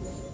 you.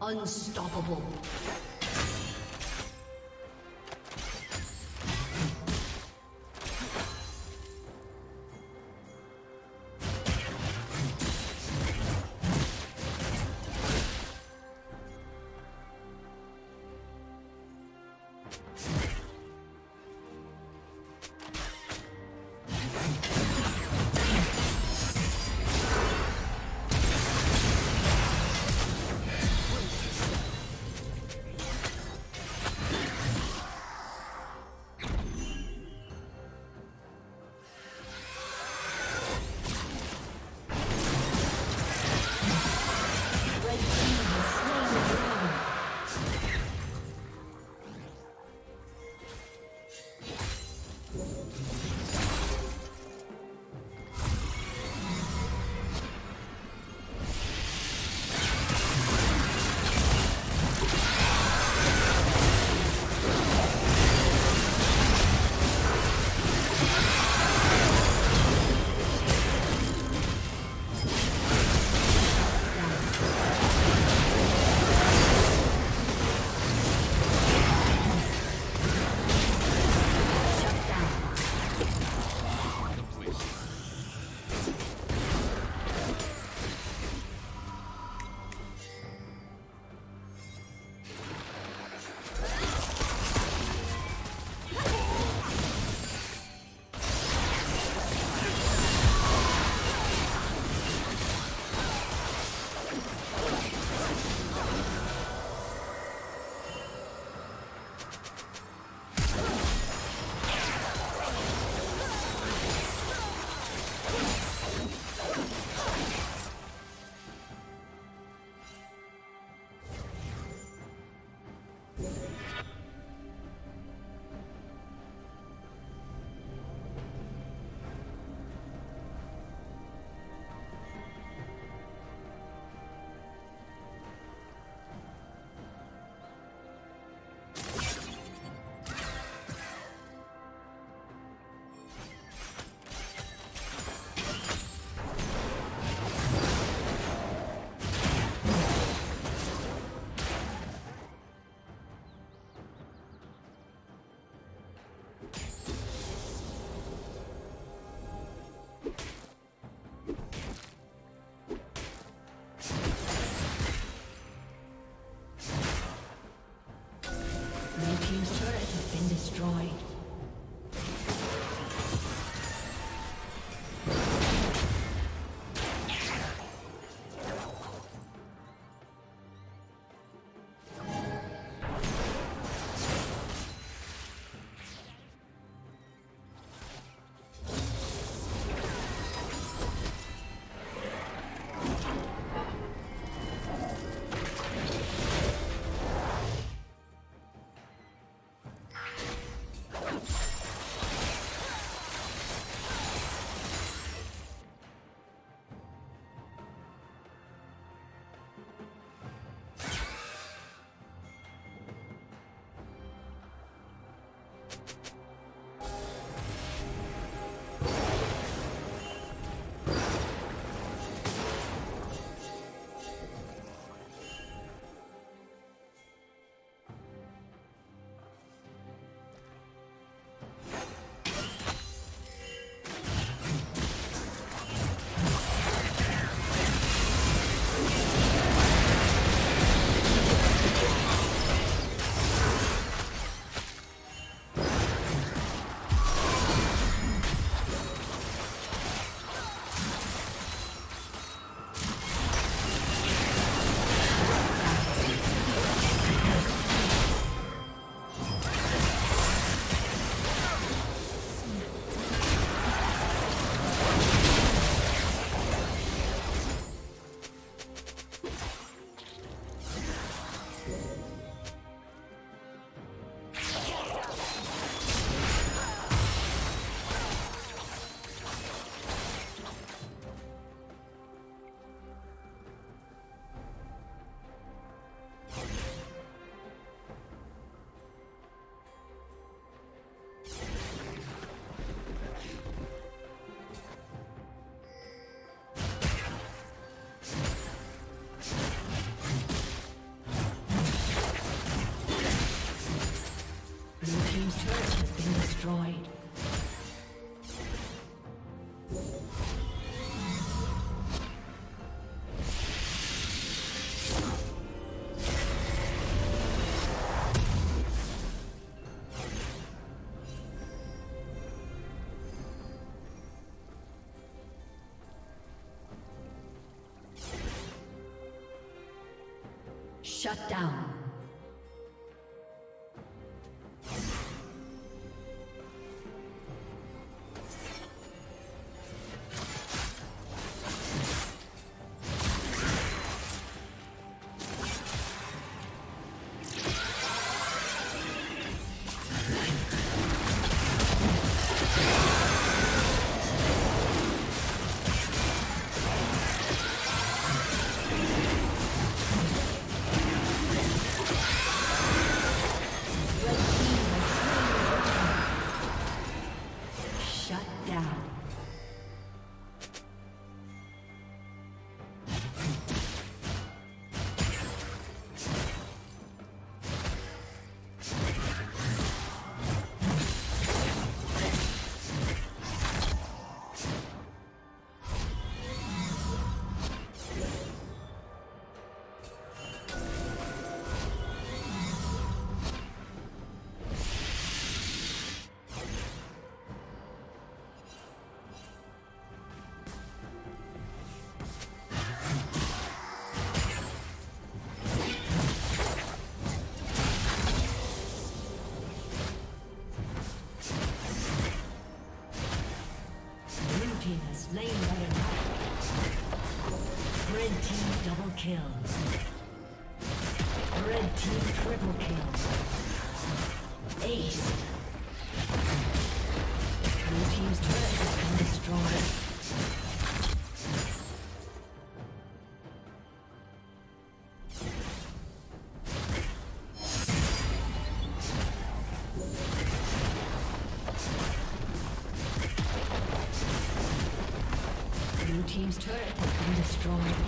Unstoppable. been destroyed. Shut down. Kill. Red team triple kill. Ace. Blue team's turret has been destroyed. Team's turret has been destroyed.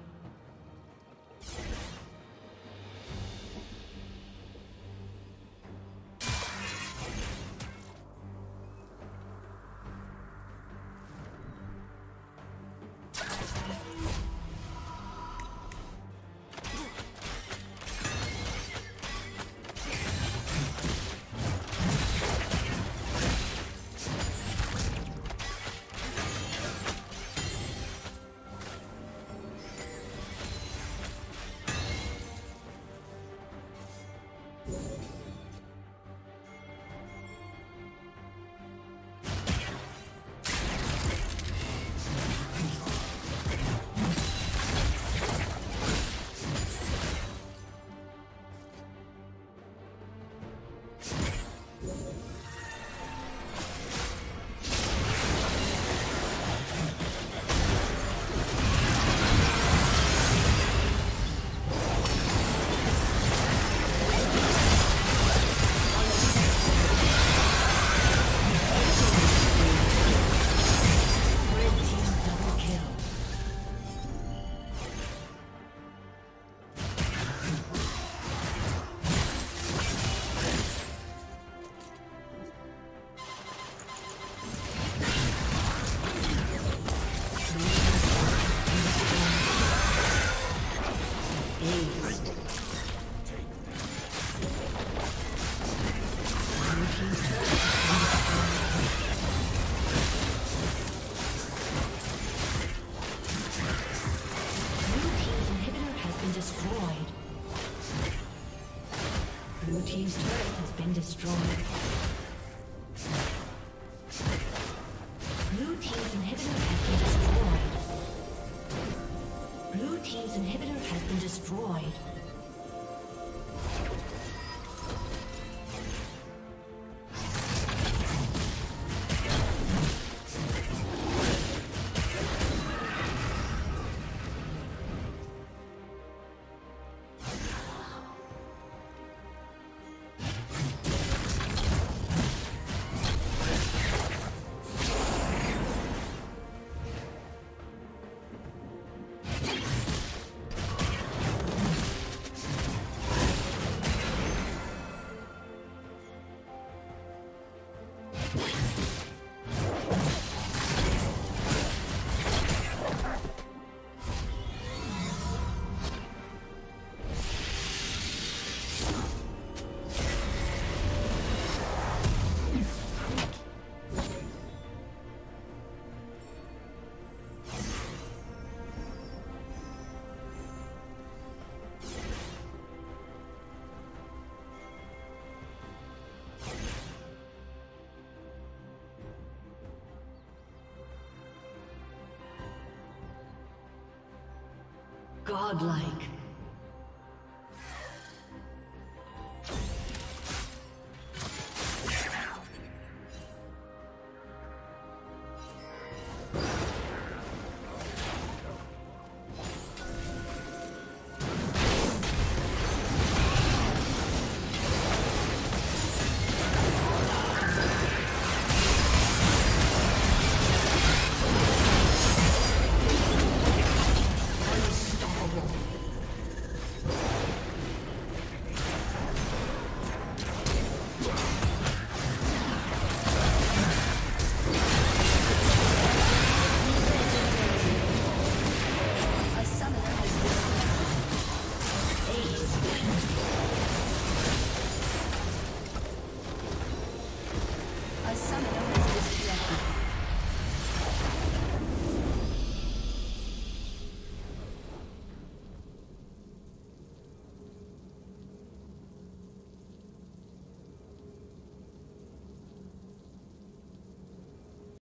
Godlike.